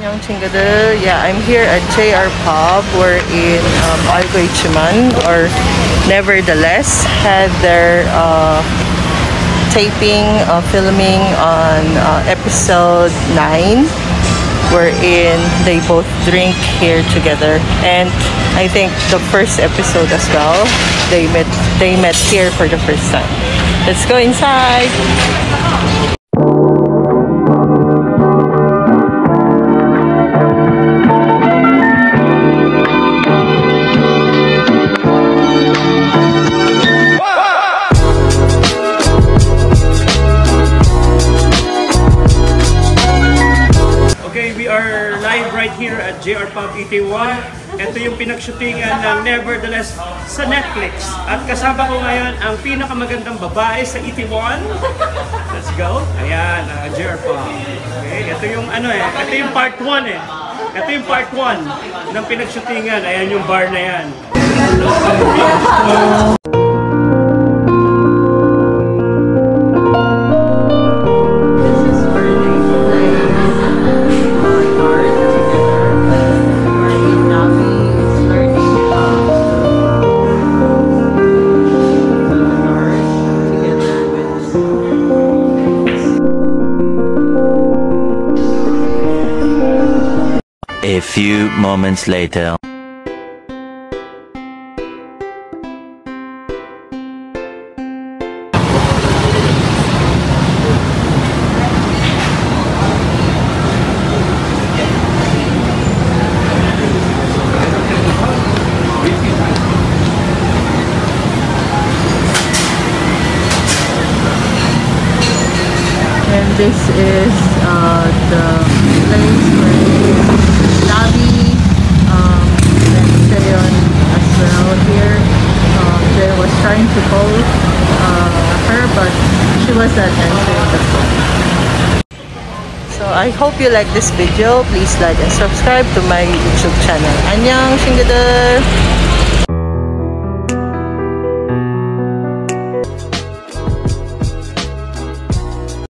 Yeah, I'm here at JR Pub. We're in um, Algoy Chiman, or nevertheless, had their uh, taping, uh, filming on uh, episode 9, wherein they both drink here together. And I think the first episode as well, they met, they met here for the first time. Let's go inside! Live right here at JR Pub 81. Ito yung pinagshootingan ng Nevertheless sa Netflix. At kasama ko ngayon ang pinakamagandang babae sa 81. Let's go. Ayan, uh, JR Pub. Okay, ito yung ano eh, ito yung part 1 eh. Ito yung part 1 ng pinagshootingan. Ayan yung bar na yan. A few moments later. And this is uh, the place where Nabi um, and Seon as well here. Um, they was trying to call uh, her, but she was not answering the phone. So I hope you like this video. Please like and subscribe to my YouTube channel. Annyeong, Chingudeul!